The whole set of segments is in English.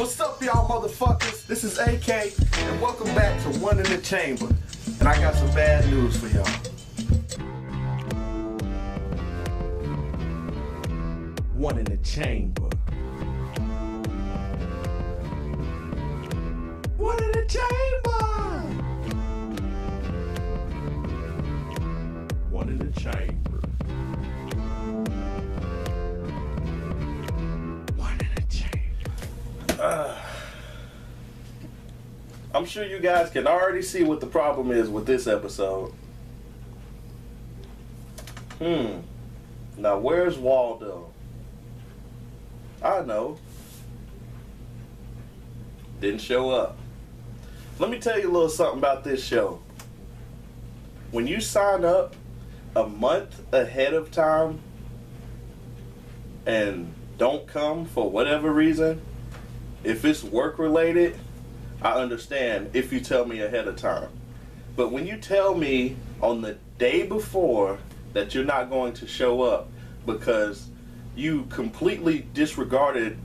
What's up, y'all motherfuckers? This is AK, and welcome back to One in the Chamber. And I got some bad news for y'all. One in the Chamber. I'm sure you guys can already see what the problem is with this episode. Hmm. Now, where's Waldo? I know. Didn't show up. Let me tell you a little something about this show. When you sign up a month ahead of time and don't come for whatever reason, if it's work related, I understand if you tell me ahead of time. But when you tell me on the day before that you're not going to show up because you completely disregarded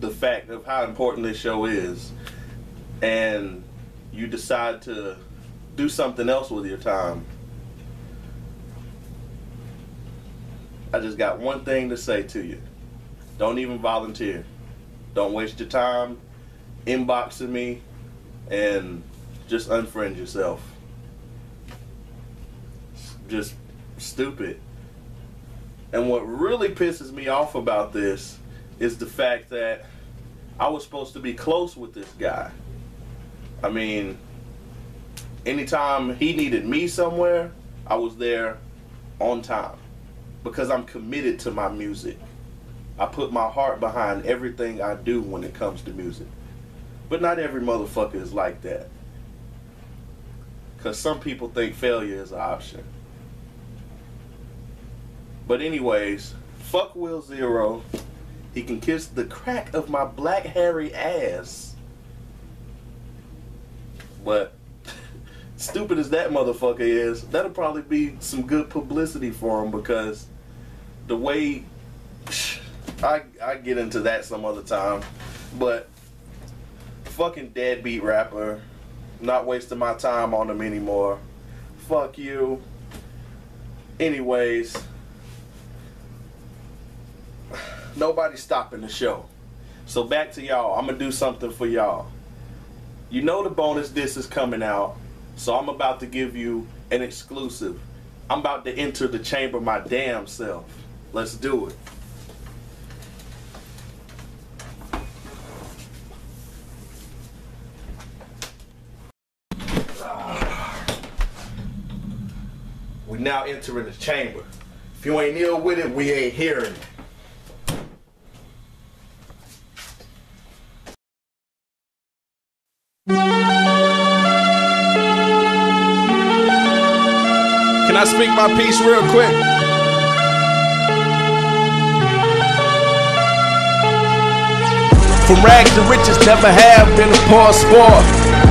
the fact of how important this show is and you decide to do something else with your time, I just got one thing to say to you. Don't even volunteer. Don't waste your time inboxing me and just unfriend yourself. Just stupid. And what really pisses me off about this is the fact that I was supposed to be close with this guy. I mean, anytime he needed me somewhere, I was there on time because I'm committed to my music. I put my heart behind everything I do when it comes to music. But not every motherfucker is like that. Because some people think failure is an option. But, anyways, fuck Will Zero. He can kiss the crack of my black hairy ass. But, stupid as that motherfucker is, that'll probably be some good publicity for him because the way. I, I get into that some other time. But fucking deadbeat rapper. Not wasting my time on him anymore. Fuck you. Anyways, nobody's stopping the show. So back to y'all. I'm gonna do something for y'all. You know the bonus disc is coming out, so I'm about to give you an exclusive. I'm about to enter the chamber my damn self. Let's do it. Now entering the chamber. If you ain't ill with it, we ain't hearing it. Can I speak my piece real quick? From rags to riches, never have been a poor sport.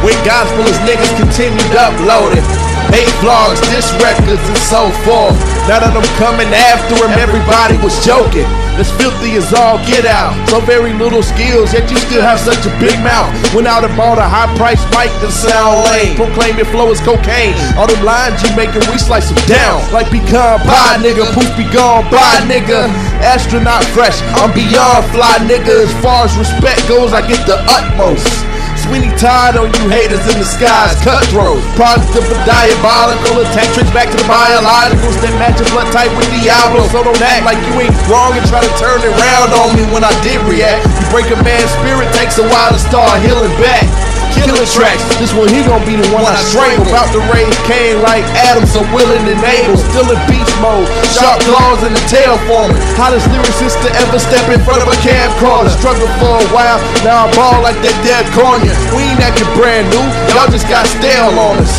When gospel is niggas continued uploading. Hate vlogs, diss records, and so forth. Now that I'm coming after him, everybody was joking. This filthy is all get out. So very little skills, yet you still have such a big mouth. Went out and bought a high price mic to sound lame. Proclaim your flow is cocaine. All them lines you making, we slice them down. Like pecan pie, nigga. Poof be gone, bye, nigga. Astronaut fresh, I'm beyond fly, nigga. As far as respect goes, I get the utmost. Sweeney Todd on you haters in the skies, cutthroat. Product of diabolical attack, tricks back to the biologicals that match your blood type with Diablo. So don't act like you ain't wrong and try to turn it around on me when I did react. You break a man's spirit, takes a while to start healing back. Killing tracks, this one he gon' be the one I strangle. About to raise Cain like Adam, so willing and able. Still in beast mode, sharp claws in the tail forming. Hottest lyricist to ever step in front of a camcorder. Struggled for a while, now I ball like that dead cornea. We ain't acting brand new, y'all just got stale on us.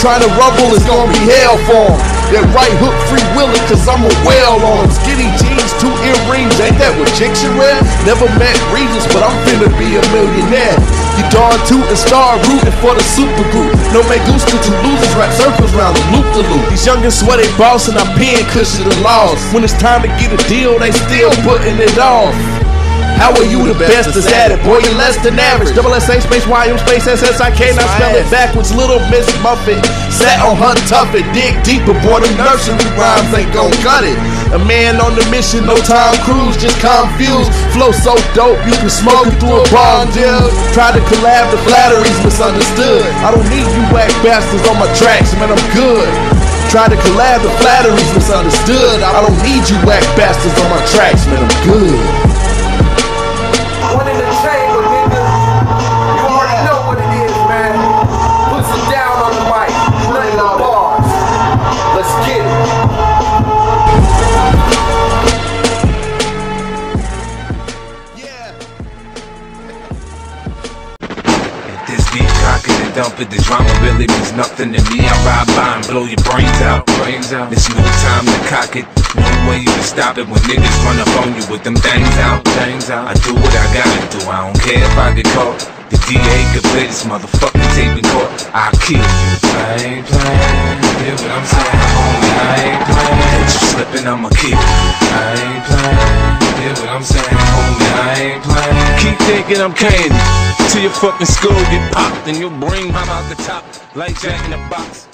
Trying to rumble is gonna be hell for 'em. That right hook free willing, cause I'm a whale on 'em. Skinny jeans, two earrings, ain't that what chicks should wear? Never met Regis, but I'm finna be a millionaire. You darn toot and star rooting for the super group. No me gusta to losers, rap circles round the loop the loop. These youngins swear they boss and I pen cushion the laws. When it's time to get a deal, they still putting it off. How are you the best that's at it? Boy, you're less than average. Double S A space Y M space S S I K. Now spell it backwards. Little Miss Muffet sat on her tuffet. Dig deeper, boy. The nursery rhymes ain't gon' cut it. A man on the mission, no Tom Cruise, just confused. Flow so dope, you can smoke it through a bomb deal. Try to collab, the flattery's misunderstood. I don't need you whack bastards on my tracks, man, I'm good. Try to collab, the flattery's misunderstood. I don't need you whack bastards on my tracks, man, I'm good. Dump it, this drama really means nothing to me. I ride by and blow your brains out. Brains out. It's no time to cock it. No way you can stop it when niggas run up on you with them things out. Things out. I do what I gotta do. I don't care if I get caught. The DA could play this motherfucking tape in court. I'll kill you. I ain't playing. Hear what I'm saying, homie? I ain't playing. Slipping, I'ma kill you. I ain't playing. Hear what I'm saying, homie? I ain't playing. Keep thinking I'm candy. Till your fucking skull get popped and your brain pop out the top like Jack in the Box.